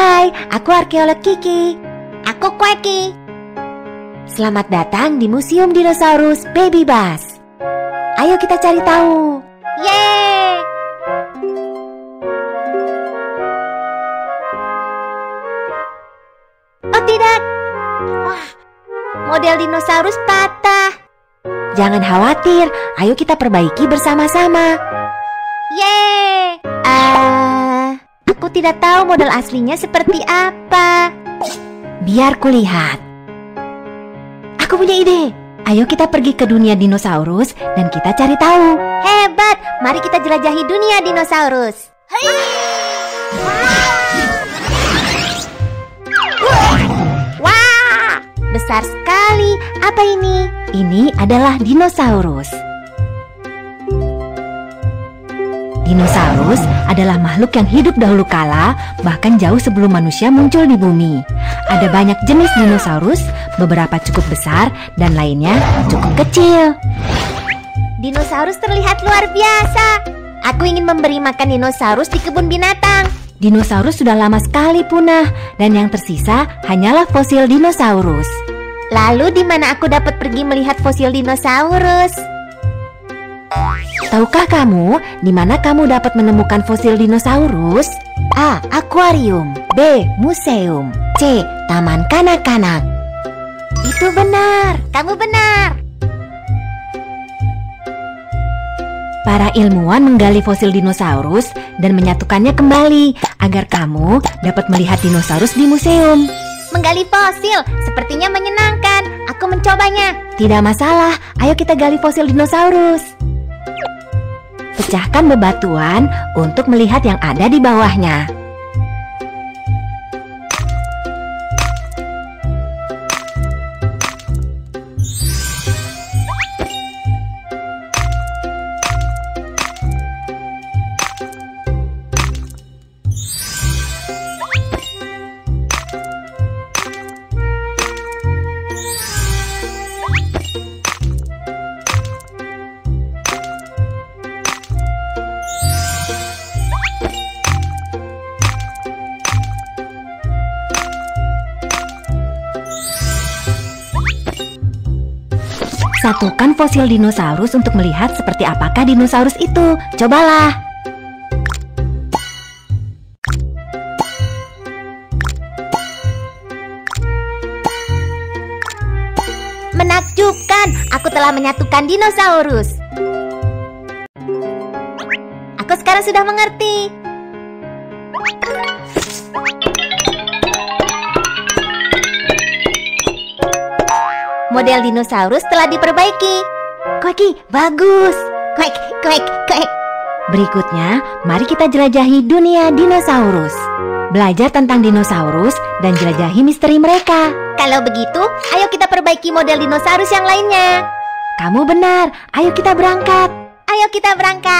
Hai, aku arkeolog Kiki. Aku Kweki. Selamat datang di Museum Dinosaurus Baby Bus. Ayo kita cari tahu. Yeay! Oh tidak! Wah, model dinosaurus patah. Jangan khawatir, ayo kita perbaiki bersama-sama. Yeay! Ah, tidak tahu model aslinya seperti apa. Biar kulihat. Aku punya ide. Ayo kita pergi ke dunia dinosaurus dan kita cari tahu. Hebat! Mari kita jelajahi dunia dinosaurus. Wah! Besar sekali. Apa ini? Ini adalah dinosaurus. Dinosaurus adalah makhluk yang hidup dahulu kala, bahkan jauh sebelum manusia muncul di bumi. Ada banyak jenis dinosaurus, beberapa cukup besar dan lainnya cukup kecil. Dinosaurus terlihat luar biasa. Aku ingin memberi makan dinosaurus di kebun binatang. Dinosaurus sudah lama sekali punah dan yang tersisa hanyalah fosil dinosaurus. Lalu di mana aku dapat pergi melihat fosil dinosaurus? Tahukah kamu di mana kamu dapat menemukan fosil dinosaurus? A. Akuarium B. Museum C. Taman kanak-kanak Itu benar, kamu benar. Para ilmuwan menggali fosil dinosaurus dan menyatukannya kembali agar kamu dapat melihat dinosaurus di museum. Menggali fosil sepertinya menyenangkan. Aku mencobanya. Tidak masalah, ayo kita gali fosil dinosaurus. Pecahkan bebatuan untuk melihat yang ada di bawahnya. Satukan fosil dinosaurus untuk melihat seperti apakah dinosaurus itu. Cobalah. Menakjubkan, aku telah menyatukan dinosaurus. Aku sekarang sudah mengerti. Model dinosaurus telah diperbaiki. Kweki, bagus. Kwek, kwek, kwek. Berikutnya, mari kita jelajahi dunia dinosaurus. Belajar tentang dinosaurus dan jelajahi misteri mereka. Kalau begitu, ayo kita perbaiki model dinosaurus yang lainnya. Kamu benar, ayo kita berangkat. Ayo kita berangkat.